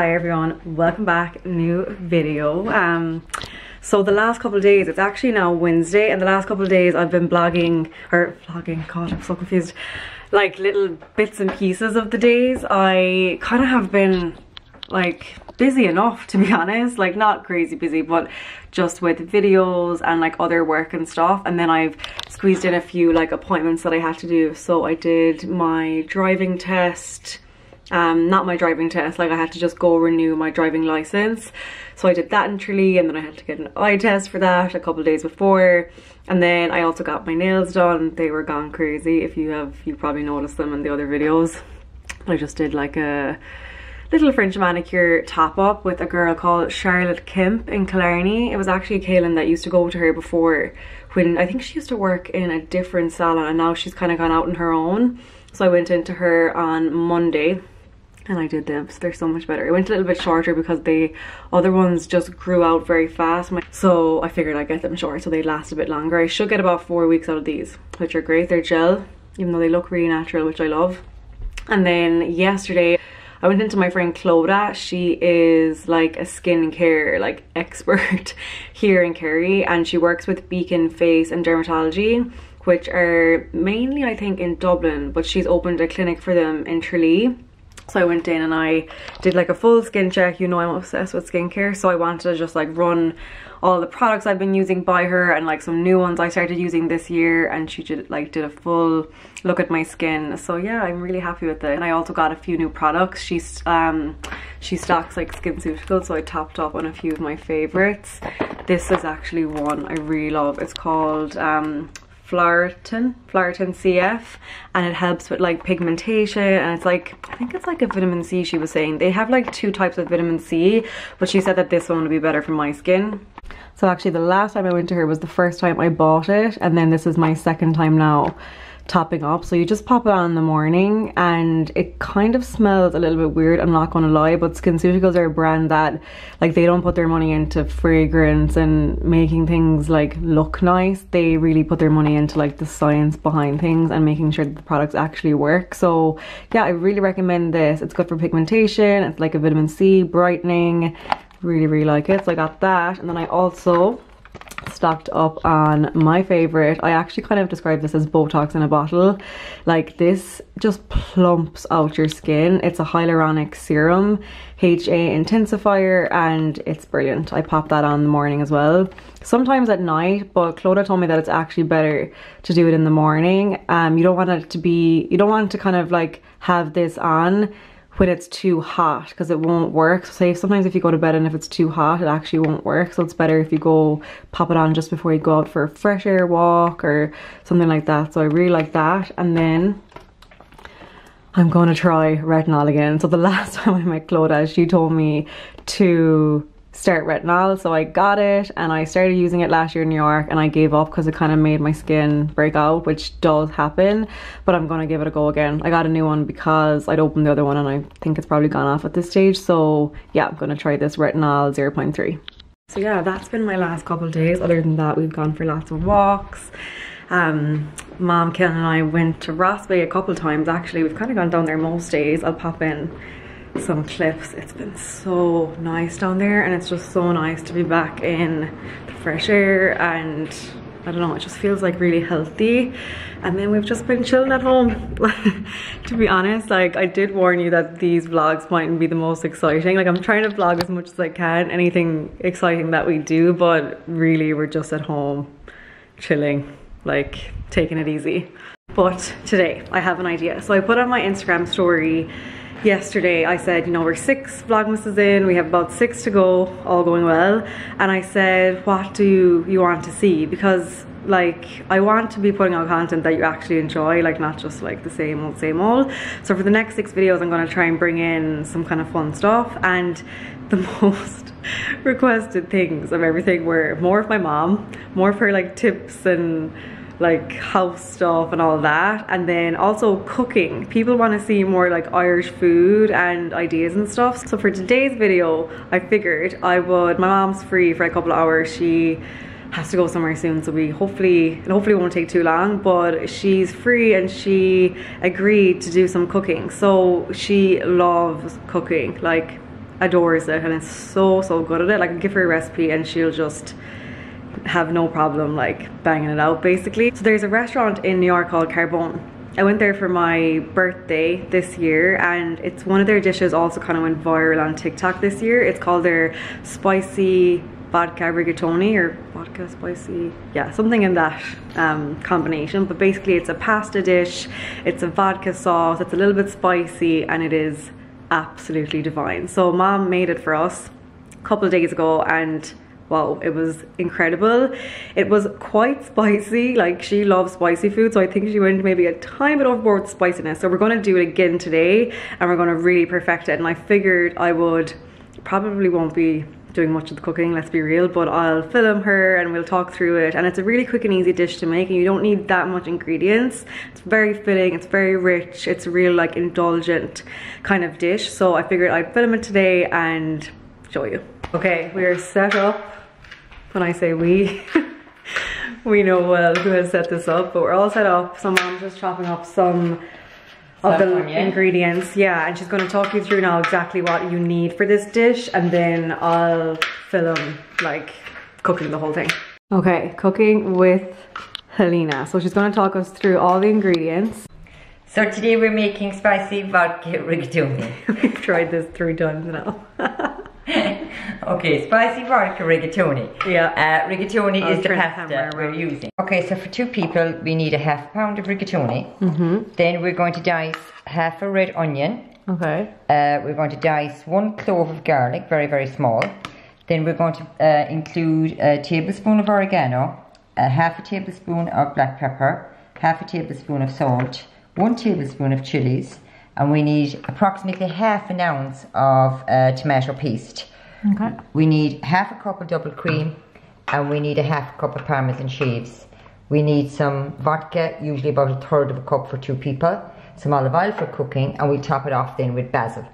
Hi everyone, welcome back, new video. Um, so the last couple of days, it's actually now Wednesday and the last couple of days I've been blogging, or vlogging, god I'm so confused, like little bits and pieces of the days. I kind of have been like busy enough to be honest. Like not crazy busy but just with videos and like other work and stuff. And then I've squeezed in a few like appointments that I had to do. So I did my driving test um not my driving test. Like I had to just go renew my driving license. So I did that in Tralee and then I had to get an eye test for that a couple days before. And then I also got my nails done. They were gone crazy. If you have you probably noticed them in the other videos. I just did like a little French manicure top up with a girl called Charlotte Kemp in Killarney. It was actually Kaylin that used to go to her before when I think she used to work in a different salon and now she's kind of gone out on her own. So I went into her on Monday and I did them so they're so much better. I went a little bit shorter because the other ones just grew out very fast so I figured I'd get them short so they last a bit longer. I should get about four weeks out of these which are great. They're gel even though they look really natural which I love. And then yesterday I went into my friend Clodagh. She is like a skincare like expert here in Kerry and she works with Beacon Face and Dermatology which are mainly I think in Dublin but she's opened a clinic for them in Tralee. So I went in and I did like a full skin check. You know I'm obsessed with skincare so I wanted to just like run all the products I've been using by her and like some new ones I started using this year and she did like did a full look at my skin. So yeah I'm really happy with it. And I also got a few new products. She's um she stocks like skin SkinCeuticals so I topped up on a few of my favorites. This is actually one I really love. It's called um Phloretin, Phloretin CF and it helps with like pigmentation and it's like, I think it's like a vitamin C she was saying. They have like two types of vitamin C but she said that this one would be better for my skin. So actually the last time I went to her was the first time I bought it and then this is my second time now topping up. So you just pop it on in the morning and it kind of smells a little bit weird I'm not gonna lie but SkinCeuticals are a brand that like they don't put their money into fragrance and making things like look nice. They really put their money into like the science behind things and making sure that the products actually work. So yeah I really recommend this. It's good for pigmentation it's like a vitamin C brightening. Really really like it so I got that. And then I also stocked up on my favorite i actually kind of describe this as botox in a bottle. Like this just plumps out your skin. It's a hyaluronic serum ha intensifier and it's brilliant. I pop that on in the morning as well. Sometimes at night but Clodagh told me that it's actually better to do it in the morning. Um you don't want it to be you don't want to kind of like have this on when it's too hot because it won't work. So say sometimes if you go to bed and if it's too hot, it actually won't work. So it's better if you go pop it on just before you go out for a fresh air walk or something like that. So I really like that. And then I'm going to try retinol again. So the last time I met Clodagh, she told me to start retinol so I got it and I started using it last year in New York and I gave up because it kind of made my skin break out which does happen but I'm gonna give it a go again. I got a new one because I'd opened the other one and I think it's probably gone off at this stage so yeah I'm gonna try this retinol 0.3 so yeah that's been my last couple days. Other than that we've gone for lots of walks. Um, mom Ken and I went to Ross a couple times actually. We've kind of gone down there most days. I'll pop in some cliffs. It's been so nice down there and it's just so nice to be back in the fresh air and I don't know, it just feels like really healthy. And then we've just been chilling at home. to be honest, like I did warn you that these vlogs mightn't be the most exciting. Like I'm trying to vlog as much as I can, anything exciting that we do, but really we're just at home chilling, like taking it easy. But today I have an idea. So I put on my Instagram story yesterday I said, you know, we're six Vlogmases in, we have about six to go, all going well. And I said, what do you want to see? Because like I want to be putting out content that you actually enjoy like not just like the same old same old so for the next six videos I'm going to try and bring in some kind of fun stuff and the most requested things of everything were more of my mom more of her like tips and like house stuff and all that. And then also cooking. People want to see more like Irish food and ideas and stuff. So for today's video I figured I would my mom's free for a couple of hours. She has to go somewhere soon so we hopefully hopefully won't take too long but she's free and she agreed to do some cooking. So she loves cooking like adores it and is so so good at it. Like give her a recipe and she'll just have no problem like banging it out basically. So there's a restaurant in New York called Carbone. I went there for my birthday this year and it's one of their dishes also kind of went viral on TikTok this year. It's called their spicy vodka rigatoni or vodka spicy yeah something in that um, combination but basically it's a pasta dish it's a vodka sauce it's a little bit spicy and it is absolutely divine so mom made it for us a couple of days ago and wow it was incredible. It was quite spicy like she loves spicy food so i think she went maybe a tiny bit overboard with spiciness. So we're going to do it again today and we're going to really perfect it and i figured i would probably won't be doing much of the cooking let's be real but I'll film her and we'll talk through it and it's a really quick and easy dish to make and you don't need that much ingredients. It's very filling it's very rich it's a real like indulgent kind of dish so I figured I'd film it today and show you. Okay we are set up when I say we we know well who has set this up but we're all set up. So mom's just chopping up some of the ingredients. Yeah and she's going to talk you through now exactly what you need for this dish and then I'll film like cooking the whole thing. Okay cooking with Helena. So she's going to talk us through all the ingredients. So today we're making spicy vodka rigatoni. We've tried this three times now okay, spicy vodka rigatoni. Yeah. Uh, rigatoni is the pasta we're using. Okay, so for two people, we need a half pound of rigatoni. Mm -hmm. Then we're going to dice half a red onion. Okay. Uh, we're going to dice one clove of garlic, very, very small. Then we're going to uh, include a tablespoon of oregano, a half a tablespoon of black pepper, half a tablespoon of salt, one tablespoon of chilies, and we need approximately half an ounce of uh, tomato paste. Okay. We need half a cup of double cream and we need a half a cup of parmesan sheaves. We need some vodka, usually about a third of a cup for two people, some olive oil for cooking, and we top it off then with basil.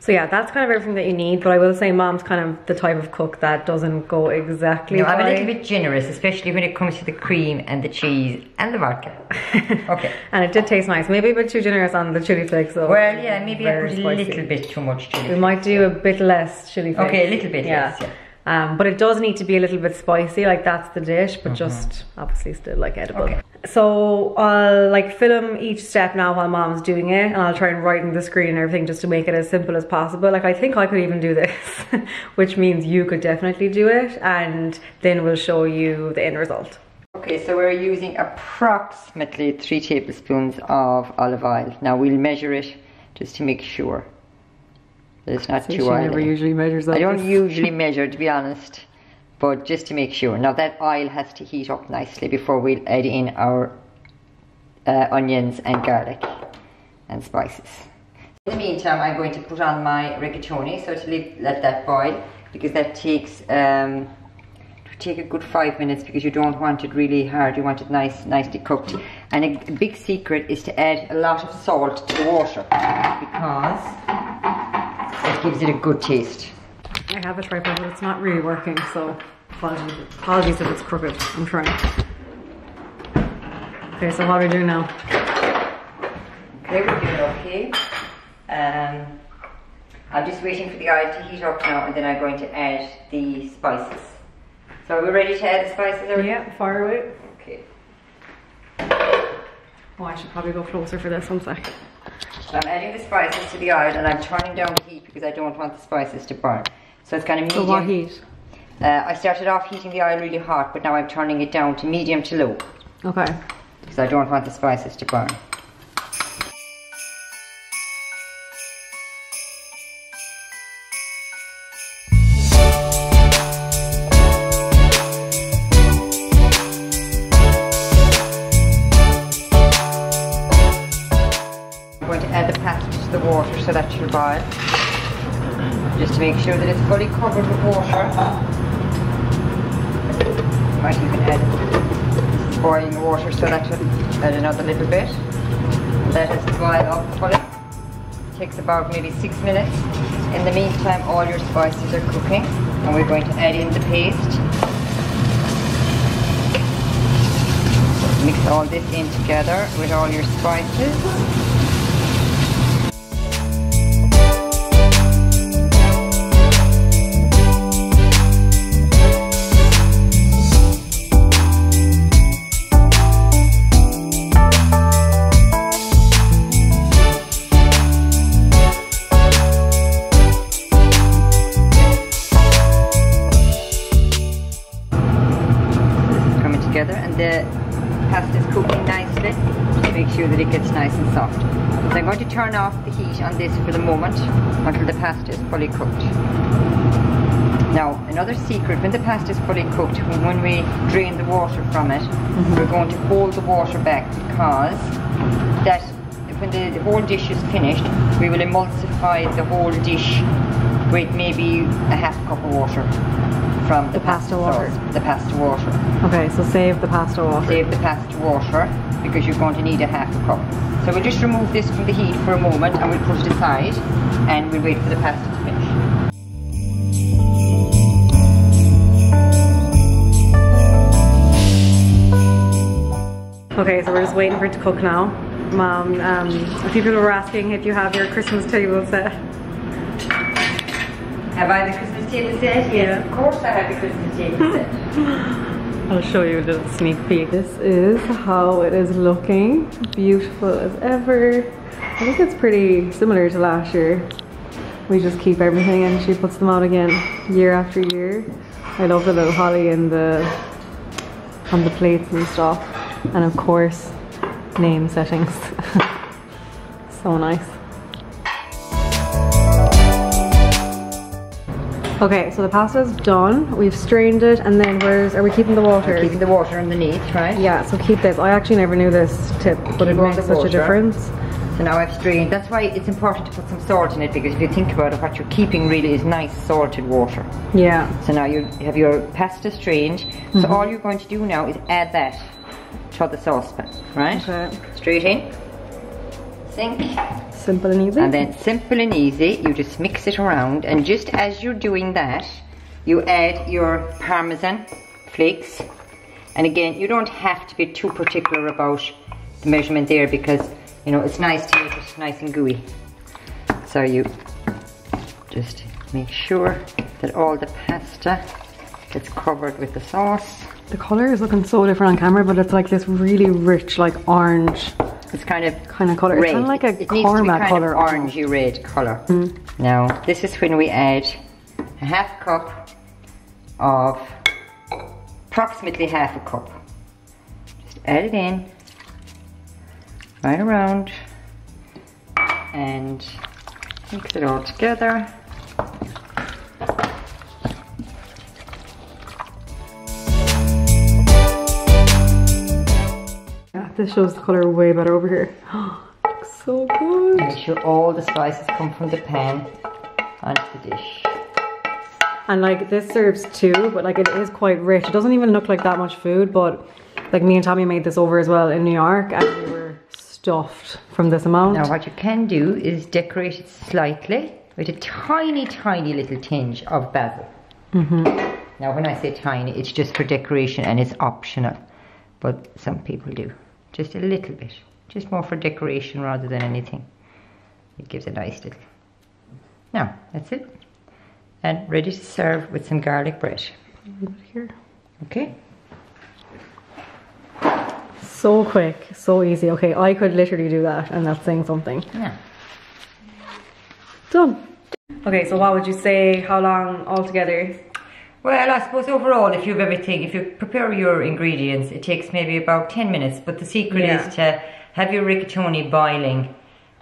So yeah, that's kind of everything that you need, but I will say mom's kind of the type of cook that doesn't go exactly No, I'm a little bit generous, especially when it comes to the cream and the cheese and the vodka. okay. and it did taste nice. Maybe a bit too generous on the chili flakes though. Well, yeah, maybe I put a little bit too much chili We might do a bit less chili flakes. Okay, a little bit yeah. less, yeah. Um, but it does need to be a little bit spicy, like that's the dish, but mm -hmm. just obviously still like edible. Okay. So I'll like film each step now while mom's doing it and I'll try and write in the screen and everything just to make it as simple as possible. Like I think I could even do this, which means you could definitely do it and then we'll show you the end result. Okay, so we're using approximately three tablespoons of olive oil. Now we'll measure it just to make sure. It's not so too she never usually measures I don't usually measure, to be honest, but just to make sure. Now that oil has to heat up nicely before we add in our uh, onions and garlic and spices. In the meantime, I'm going to put on my rigatoni, so to leave, let that boil, because that takes um, take a good five minutes because you don't want it really hard, you want it nice, nicely cooked. And a big secret is to add a lot of salt to the water because it gives it a good taste. I have a tripod, but it's not really working, so apologies, apologies if it's crooked. I'm trying. Okay, so what are we doing now? Okay, we're doing okay. Um, I'm just waiting for the oil to heat up now, and then I'm going to add the spices. So are we ready to add the spices? Already? Yeah, fire away. Oh, I should probably go closer for this one sec. So I'm adding the spices to the oil and I'm turning down the heat because I don't want the spices to burn. So it's kind of medium. So what heat? Uh, I started off heating the oil really hot, but now I'm turning it down to medium to low. Okay. Because I don't want the spices to burn. So that should boil. Just to make sure that it's fully covered with water. You might even add boiling water so that should add another little bit. Let it boil up fully. It takes about maybe six minutes. In the meantime, all your spices are cooking and we're going to add in the paste. Mix all this in together with all your spices. And soft. So I'm going to turn off the heat on this for the moment until the pasta is fully cooked. Now, another secret, when the pasta is fully cooked, when we drain the water from it, mm-hmm. we're going to hold the water back because that when the, the whole dish is finished, we will emulsify the whole dish with maybe a half cup of water from the, pasta water. sauce, the pasta water. Okay, so save the pasta water. Save the pasta water because you're going to need a half a cup. So we'll just remove this from the heat for a moment and we'll put it aside and we'll wait for the pasta to finish. Okay, so we're just waiting for it to cook now. Mom, um, a few people were asking if you have your Christmas table set. Have I the Christmas table set? Yes, of course I have the Christmas table set. I'll show you a little sneak peek. This is how it is looking. Beautiful as ever. I think it's pretty similar to last year. We just keep everything and she puts them out again year after year. I love the little holly and the on the plates and stuff. And of course, name settings. so nice. Okay, so the pasta's done. We've strained it, and then where's are we keeping the water? Keeping the water underneath, right? Yeah, so keep this. I actually never knew this tip, but it Keep all makes such a difference. So now I've strained. That's why it's important to put some salt in it because if you think about it, what you're keeping really is nice salted water. Yeah. So now you have your pasta strained. So mm-hmm. all you're going to do now is add that to the saucepan, right? Okay. Straight in, sink, Simple and easy. and then simple and easy. You just mix it around, and just as you're doing that, you add your parmesan flakes. And again, you don't have to be too particular about the measurement there because you know it's nice to make it nice and gooey. So you just make sure that all the pasta gets covered with the sauce. the color is looking so different on camera, but it's like this really rich, like orange It's kind of kind of color. It's red. kind of like a it, it needs to be kind color. orangey red color. Hmm. Now this is when we add a half cup of approximately half a cup. Just add it in right around and mix it all together. This shows the color way better over here. Looks so good. Make sure all the spices come from the pan onto the dish. And like this serves two, but like it is quite rich. It doesn't even look like that much food, but like me and Tommy made this over as well in New York and we were stuffed from this amount. Now what you can do is decorate it slightly with a tiny, tiny little tinge of basil. Mm-hmm. Now when I say tiny, it's just for decoration and it's optional. But some people do. Just a little bit. Just more for decoration rather than anything. It gives a nice little... Now, that's it. And ready to serve with some garlic bread. Here. Okay? So quick, so easy. Okay, I could literally do that and that's saying something. Yeah. Done. Okay, so what would you say, how long altogether? Well, I suppose overall, if you've everything, if you prepare your ingredients, it takes maybe about 10 minutes. But the secret Yeah. is to have your rigatoni boiling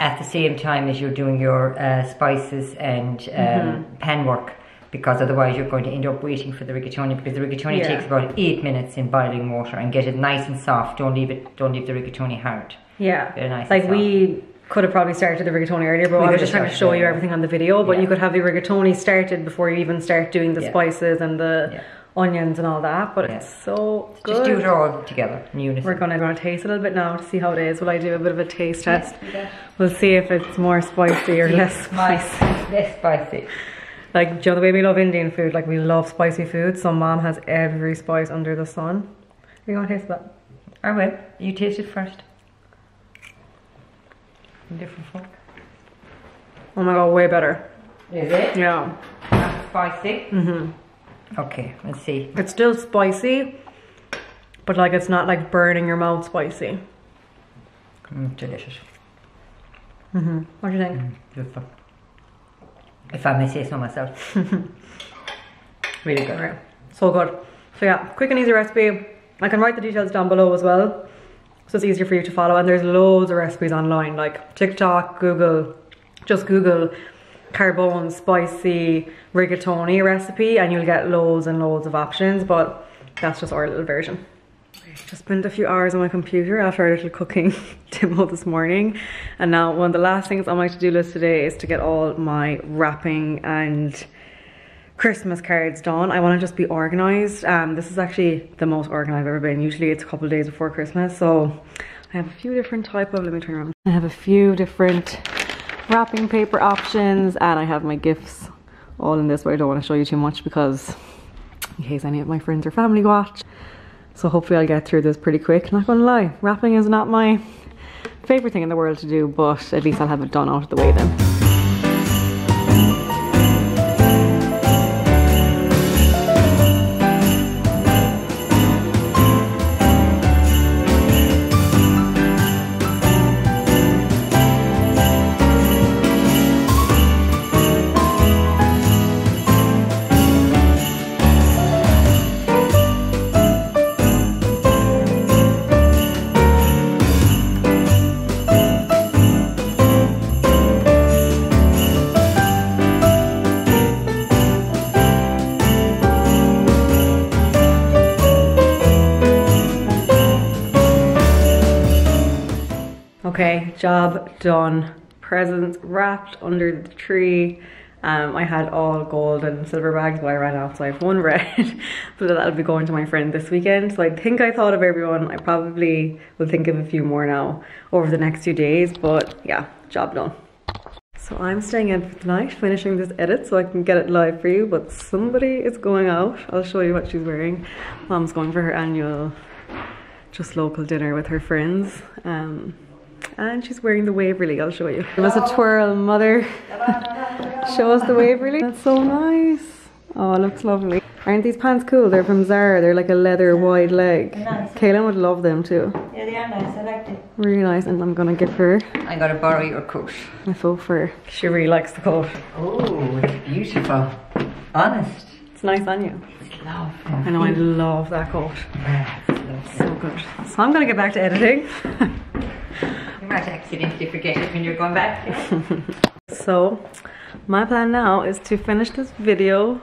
at the same time as you're doing your uh, spices and um, Mm-hmm. pan work. Because otherwise, you're going to end up waiting for the rigatoni. Because the rigatoni Yeah. takes about eight minutes in boiling water, and get it nice and soft. Don't leave it. Don't leave the rigatoni hard. Yeah. Very nice Like we could have probably started the rigatoni earlier, but We I was just trying to show you everything on the video. But Yeah. you could have the rigatoni started before you even start doing the Yeah. spices and the Yeah. onions and all that. But it's so good. Just do it all together in unison. We're gonna gonna taste a little bit now to see how it is. Will I do a bit of a taste test? We'll see if it's more spicy or less spicy. Less spicy. Like, do you know the way we love Indian food? Like, we love spicy food. So, mom has every spice under the sun. Are you gonna taste that? I will. You taste it first. Different. Oh my god, way better. Is it? Yeah. Not spicy? Mm-hmm. Okay, let's see. It's still spicy, but like, it's not like burning your mouth spicy. Mm, delicious. Mhm. What do you think? Beautiful. If I may say so myself. really good. Okay. So good. So, yeah, quick and easy recipe. I can write the details down below as well. So it's easier for you to follow. And there's loads of recipes online like TikTok, Google, just Google carbone spicy rigatoni recipe and you'll get loads and loads of options. But that's just our little version. Just spent a few hours on my computer after our little cooking demo this morning. And now one of the last things on my to-do list today is to get all my wrapping and Christmas cards done. I want to just be organized. Um, this is actually the most organized I've ever been. Usually it's a couple days before Christmas. So I have a few different type of, let me turn around. I have a few different wrapping paper options and I have my gifts all in this, but I don't want to show you too much because in case any of my friends or family watch. So hopefully I'll get through this pretty quick. Not gonna lie, wrapping is not my favorite thing in the world to do, but at least I'll have it done out of the way then. Okay, job done. Presents wrapped under the tree. Um, I had all gold and silver bags, but I ran out, so I have one red. but that'll be going to my friend this weekend. So I think I thought of everyone. I probably will think of a few more now over the next few days. But yeah, job done. So I'm staying in for tonight, finishing this edit so I can get it live for you. But somebody is going out. I'll show you what she's wearing. Mom's going for her annual, just local dinner with her friends. Um, and she's wearing the Waverley, I'll show you. Give us a twirl, mother. show us the Waverley. That's so nice. Oh, it looks lovely. Aren't these pants cool? They're from Zara. They're like a leather wide leg. Nice. Kaylin would love them too. Yeah, they are nice. I like them. Really nice. And I'm gonna give her. I'm gonna borrow your coat. My faux fur. She really likes the coat. Oh, it's beautiful. Honest. It's nice on you. It's lovely. I know. I love that coat. Yeah, so good. So I'm gonna get back to editing. might accidentally forget it when you're going back. so, my plan now is to finish this video.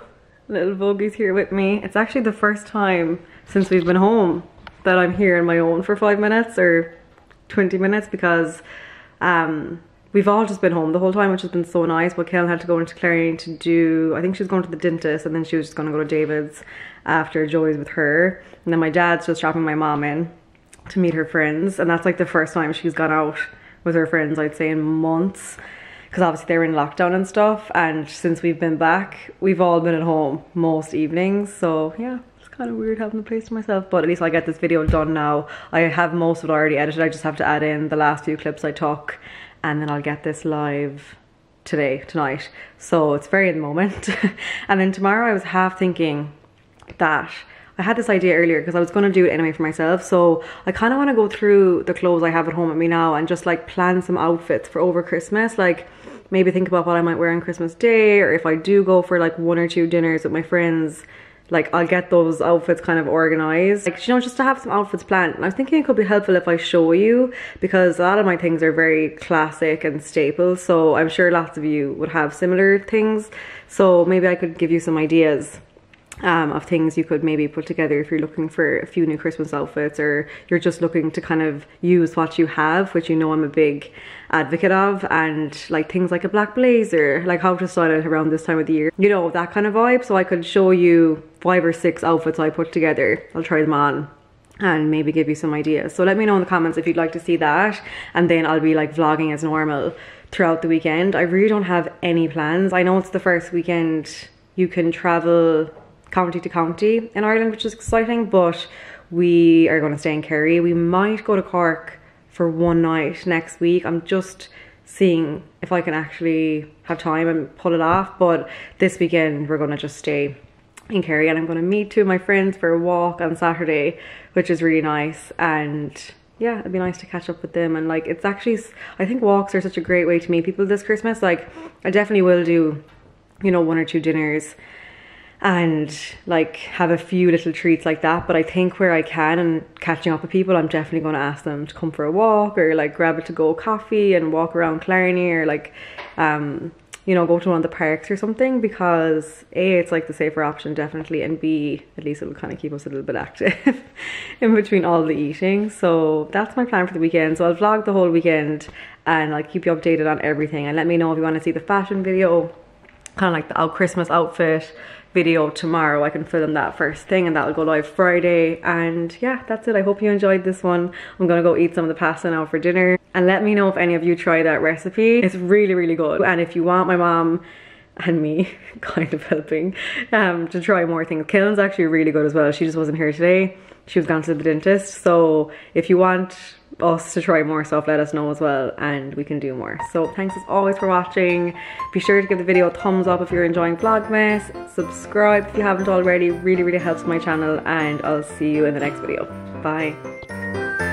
Little Vogie's here with me. It's actually the first time since we've been home that I'm here on my own for five minutes or 20 minutes because um, we've all just been home the whole time, which has been so nice. But Kaylin had to go into Clarion to do, I think she was going to the dentist and then she was just going to go to David's after Joey's with her. And then my dad's just dropping my mom in to meet her friends and that's like the first time she's gone out with her friends I'd say in months because obviously they were in lockdown and stuff and since we've been back we've all been at home most evenings so yeah it's kind of weird having the place to myself but at least I'll get this video done now. I have most of it already edited I just have to add in the last few clips I took and then I'll get this live today tonight. So it's very in the moment. And then tomorrow I was half thinking that I had this idea earlier because I was going to do it anyway for myself. So I kind of want to go through the clothes I have at home with me now and just like plan some outfits for over Christmas. Like maybe think about what I might wear on Christmas Day or if I do go for like one or two dinners with my friends like I'll get those outfits kind of organized like you know just to have some outfits planned and I was thinking it could be helpful if I show you because a lot of my things are very classic and staple so I'm sure lots of you would have similar things so maybe I could give you some ideas um, of things you could maybe put together if you're looking for a few new Christmas outfits or you're just looking to kind of use what you have, which you know I'm a big advocate of, and like things like a black blazer, like how to style it around this time of the year, you know, that kind of vibe. So I could show you five or six outfits I put together. I'll try them on and maybe give you some ideas. So let me know in the comments if you'd like to see that, and then I'll be like vlogging as normal throughout the weekend. I really don't have any plans. I know it's the first weekend you can travel county to county in Ireland, which is exciting, but we are going to stay in Kerry. We might go to Cork for one night next week. I'm just seeing if I can actually have time and pull it off, but this weekend we're going to just stay in Kerry and I'm going to meet two of my friends for a walk on Saturday, which is really nice. And yeah, it'd be nice to catch up with them. And like, it's actually, I think walks are such a great way to meet people this Christmas. Like, I definitely will do, you know, one or two dinners and like have a few little treats like that. But I think where I can and catching up with people, I'm definitely going to ask them to come for a walk or like grab a to go coffee and walk around Killarney or like, um, you know, go to one of the parks or something because A, it's like the safer option definitely, and B, at least it'll kind of keep us a little bit active in between all the eating. So that's my plan for the weekend. So I'll vlog the whole weekend and I'll keep you updated on everything and let me know if you want to see the fashion video, kind of like the out Christmas outfit video tomorrow. I can film that first thing and that'll go live Friday. And yeah, that's it. I hope you enjoyed this one. I'm gonna go eat some of the pasta now for dinner. And let me know if any of you try that recipe. It's really, really good. And if you want my mom and me kind of helping um, to try more things. Killen's actually really good as well. She just wasn't here today. She was gone to the dentist. So if you want us to try more stuff, let us know as well and we can do more. So thanks as always for watching. Be sure to give the video a thumbs up if you're enjoying Vlogmas. Subscribe if you haven't already. Really, really helps my channel and I'll see you in the next video. Bye.